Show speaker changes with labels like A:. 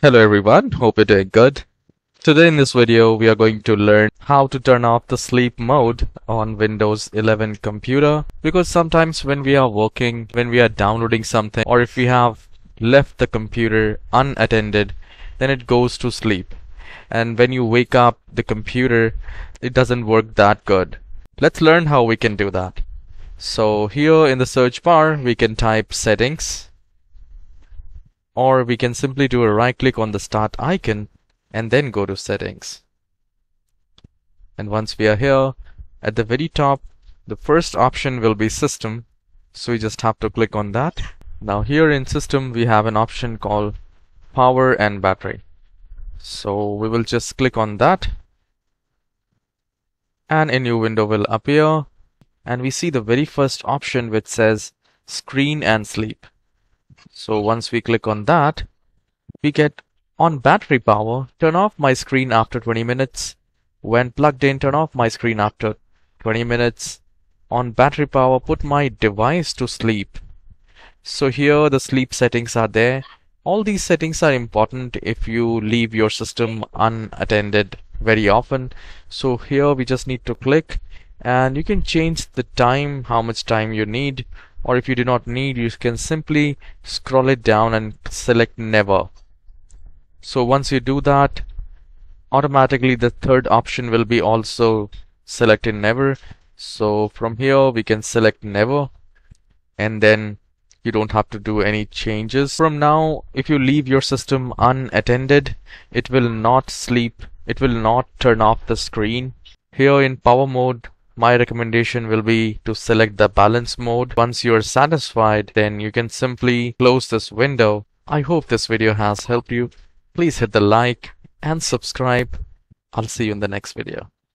A: Hello everyone, hope you're doing good. Today in this video we are going to learn how to turn off the sleep mode on Windows 11 computer because sometimes when we are working, when we are downloading something or if we have left the computer unattended then it goes to sleep and when you wake up the computer it doesn't work that good. Let's learn how we can do that. So here in the search bar we can type settings or we can simply do a right click on the start icon and then go to settings. And once we are here, at the very top, the first option will be system. So we just have to click on that. Now here in system, we have an option called power and battery. So we will just click on that and a new window will appear and we see the very first option which says screen and sleep. So once we click on that, we get on battery power, turn off my screen after 20 minutes. When plugged in, turn off my screen after 20 minutes. On battery power, put my device to sleep. So here the sleep settings are there. All these settings are important if you leave your system unattended very often. So here we just need to click and you can change the time, how much time you need or if you do not need you can simply scroll it down and select never. So once you do that automatically the third option will be also selected never. So from here we can select never and then you don't have to do any changes. From now if you leave your system unattended it will not sleep. It will not turn off the screen. Here in power mode my recommendation will be to select the balance mode. Once you're satisfied, then you can simply close this window. I hope this video has helped you. Please hit the like and subscribe. I'll see you in the next video.